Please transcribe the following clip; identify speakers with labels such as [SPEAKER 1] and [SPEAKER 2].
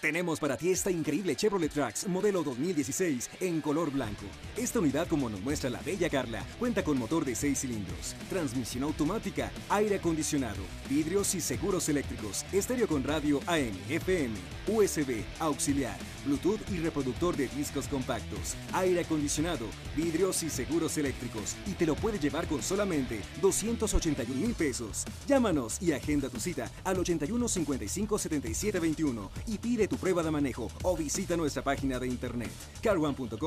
[SPEAKER 1] Tenemos para ti esta increíble Chevrolet Trax modelo 2016 en color blanco. Esta unidad, como nos muestra la bella Carla, cuenta con motor de 6 cilindros, transmisión automática, aire acondicionado, vidrios y seguros eléctricos, estéreo con radio AM, FM, USB, auxiliar, Bluetooth y reproductor de discos compactos, aire acondicionado, vidrios y seguros eléctricos. Y te lo puede llevar con solamente 281 mil pesos. Llámanos y agenda tu cita al 81 55 77 21 y pide tu prueba de manejo o visita nuestra página de internet carone.com.mx.